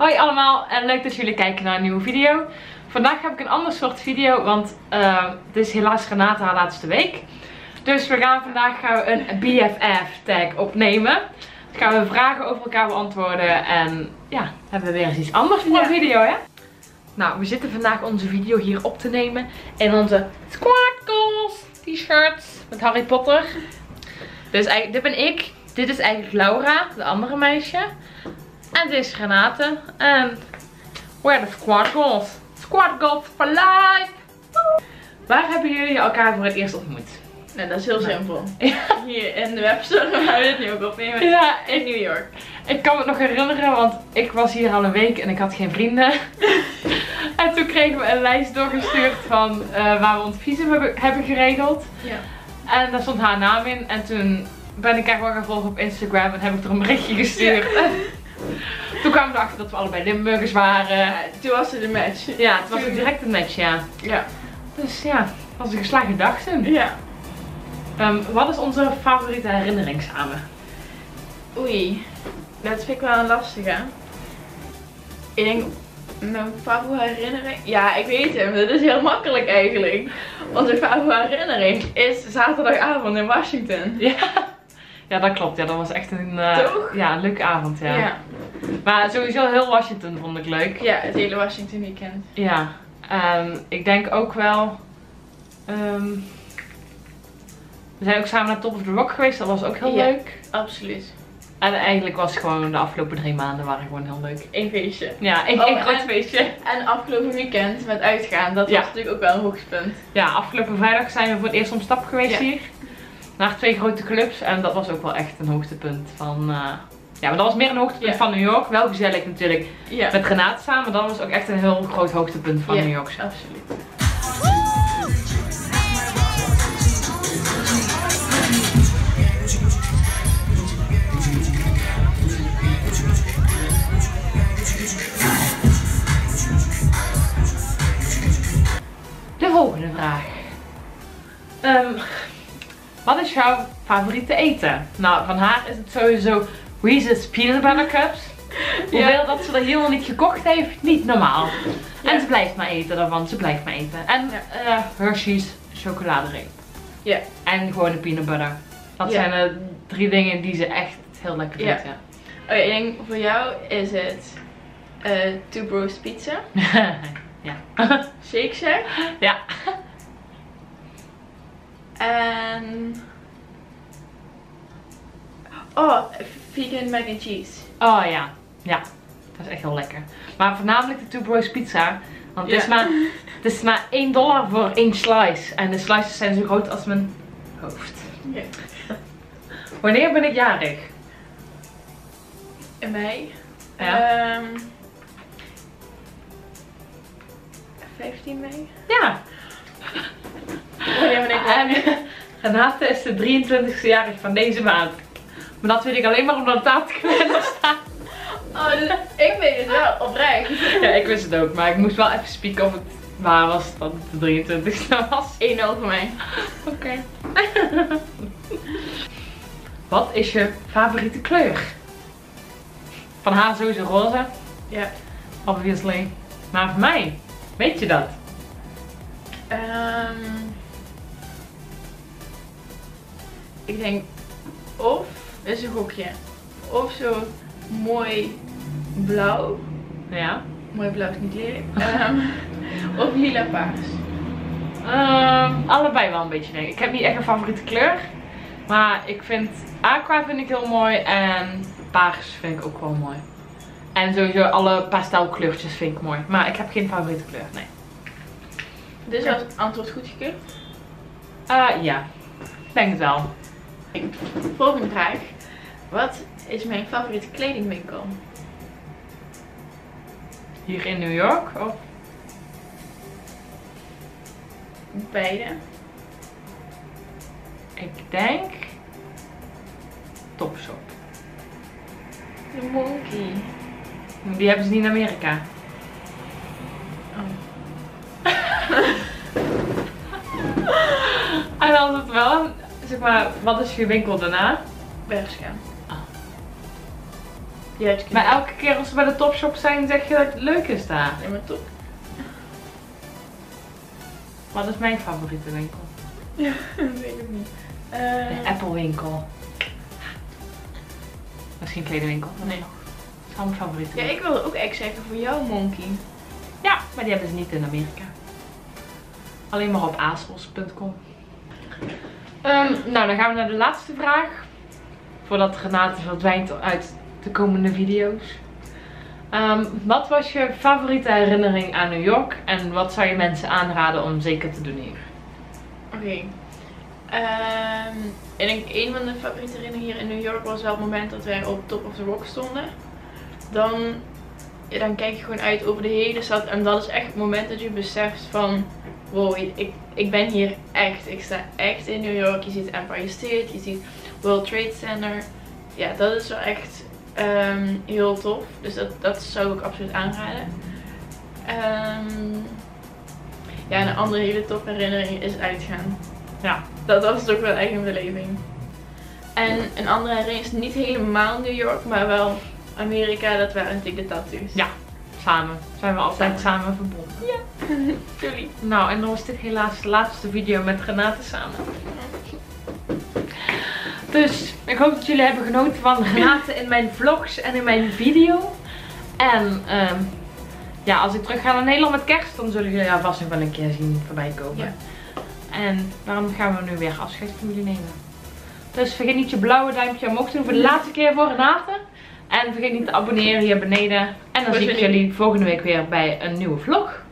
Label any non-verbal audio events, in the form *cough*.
Hoi allemaal en leuk dat jullie kijken naar een nieuwe video. Vandaag heb ik een ander soort video, want uh, het is helaas Renata haar laatste week. Dus we gaan vandaag gaan we een BFF tag opnemen. Dan gaan we vragen over elkaar beantwoorden en ja, hebben we weer eens iets anders voor een video hè. Nou, we zitten vandaag onze video hier op te nemen in onze Squad Goals t-shirts met Harry Potter. Dus dit ben ik. Dit is eigenlijk Laura, de andere meisje. En dit is Renate. En we're the Squad Goals. Squad Goals for life. Waar hebben jullie elkaar voor het eerst ontmoet? Nou, dat is heel simpel. *laughs* Hier in de webstore *laughs* waar we dit nu ook opnemen. Ja, In New York. Ik kan me het nog herinneren, want ik was hier al een week en ik had geen vrienden. *laughs* en toen kregen we een lijst doorgestuurd van uh, waar we ons visum hebben, hebben geregeld. Ja. En daar stond haar naam in. En toen ben ik haar gewoon gaan volgen op Instagram en heb ik er een berichtje gestuurd. Toen kwamen we erachter dat we allebei Limburgers waren. Toen was het een match. Ja, het was direct een match, ja. Ja. Dus ja, het was een geslaagde dag toen. Ja. Um, wat is onze favoriete herinnering samen? Oei, dat vind ik wel een lastige. Ik denk, mijn favoriete herinnering... Ja, ik weet hem. Dat is heel makkelijk eigenlijk. Onze favoriete herinnering is zaterdagavond in Washington. Ja. Ja, dat klopt. Ja, dat was echt een, uh? Ja, een leuke avond, ja. Ja. Maar sowieso heel Washington vond ik leuk. Ja, het hele Washington weekend. Ja. En ik denk ook wel... Um, we zijn ook samen naar Top of the Rock geweest. Dat was ook heel Ja. leuk. Absoluut. En eigenlijk was gewoon de afgelopen drie maanden waren gewoon heel leuk. Eén feestje. Ja, één Oh, groot feestje. En afgelopen weekend met uitgaan, dat Ja. was natuurlijk ook wel een hoogtepunt. Ja, afgelopen vrijdag zijn we voor het eerst op stap geweest Ja. hier. Naar twee grote clubs. En dat was ook wel echt een hoogtepunt van... eh, ja, maar dat was meer een hoogtepunt Ja. van New York. Wel gezellig natuurlijk Ja, met Renate samen. Maar dat was ook echt een heel groot hoogtepunt van Ja. New York. zelf. absoluut. Is jouw favoriete eten? Nou, van haar is het sowieso Reese's Peanut Butter Cups. *laughs* Hoewel dat ze er helemaal niet gekocht heeft, niet normaal. Ja. En ze blijft maar eten daarvan, ze blijft maar eten. En Ja. eh, Hershey's chocoladereep. Ja. En gewoon de peanut butter. Dat zijn de drie dingen die ze echt heel lekker Ja. vindt. Oh ik denk voor jou is het eh Two Bros Pizza, Ja. *laughs* ja. Shake Shack ja. en... Oh, vegan mac and cheese. Oh ja. Ja. Dat is echt heel lekker. Maar voornamelijk de Two Bros pizza. Want het, is maar, het is maar 1 dollar voor één slice. En de slices zijn zo groot als mijn hoofd. Ja. Wanneer ben ik jarig? In mei. Ja. Ehm 15 mei? Ja. Wanneer ben ik En Renate is de 23ste jarig van deze maand. Maar dat weet ik alleen maar omdat het op de kalender staat. Oh, dus ik weet het wel, oprecht. Ja, ik wist het ook. Maar ik moest wel even spieken of het waar was dat het de 23ste was. 1-0 voor mij. Oké. Wat is je favoriete kleur? Van haar sowieso roze, Ja. obviously. Maar voor mij, weet je dat? Ehm ik denk of, is een gokje, of zo mooi blauw. Ja. Mooi blauw is niet lelijk. *laughs* Ehm, of lila paars. Ehm, allebei wel een beetje denk ik. Ik heb niet echt een favoriete kleur. Maar ik vind aqua vind ik heel mooi en paars vind ik ook wel mooi. En sowieso alle pastelkleurtjes vind ik mooi. Maar ik heb geen favoriete kleur, nee. Dus als antwoord goedgekeurd. Ah ja, ik denk het wel. Volgende vraag. Wat is mijn favoriete kledingwinkel? Hier in New York? Of? Beide. Ik denk Topshop. De monkey. Die hebben ze niet in Amerika. Oh. *laughs* En als het wel, zeg maar, wat is je winkel daarna? Bershka. Je Maar elke keer als we bij de topshop zijn, zeg je dat het leuk is daar. Nee, maar top. Wat is mijn favoriete winkel? *laughs* Ja, weet ik niet. De Eh Apple winkel. Misschien kledingwinkel. nee. Dat is wel mijn favoriete Ja, ik wilde ook echt zeggen voor jou, Monkey. Ja, maar die hebben ze niet in Amerika. Alleen maar op asos.com. Ehm, nou, dan gaan we naar de laatste vraag. Voordat Renate verdwijnt uit de komende video's. Ehm, wat was je favoriete herinnering aan New York? En wat zou je mensen aanraden om zeker te doen hier? Oké. Ehm, ik denk een van de favoriete herinneringen hier in New York was wel het moment dat wij op Top of the Rock stonden. Dan, dan kijk je gewoon uit over de hele stad en dat is echt het moment dat je beseft van wow, ik, ik ben hier echt. Ik sta echt in New York. Je ziet Empire State, je ziet World Trade Center. Ja, dat is wel echt ehm, heel tof. Dus dat, dat zou ik absoluut aanraden. Ehm, ja, en een andere hele top herinnering is uitgaan. Ja. Dat, dat is ook wel echt een beleving. En een andere herinnering is niet helemaal New York, maar wel Amerika. Dat waren natuurlijk de tattoos. Ja. Samen. Zijn we altijd samen verbonden. Jullie. *laughs* Nou, en dan was dit helaas de laatste video met Renate samen. Dus ik hoop dat jullie hebben genoten van Renate in mijn vlogs en in mijn video. En ehm, ja, als ik terug ga naar Nederland met kerst, dan zullen jullie haar vast nog wel een keer zien voorbij komen. Ja. En daarom gaan we nu weer afscheid van jullie nemen. Dus vergeet niet je blauwe duimpje omhoog te doen voor de laatste keer voor Renate. En vergeet niet te abonneren hier beneden. En dan zie ik jullie. volgende week weer bij een nieuwe vlog.